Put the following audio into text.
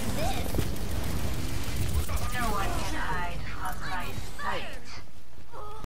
This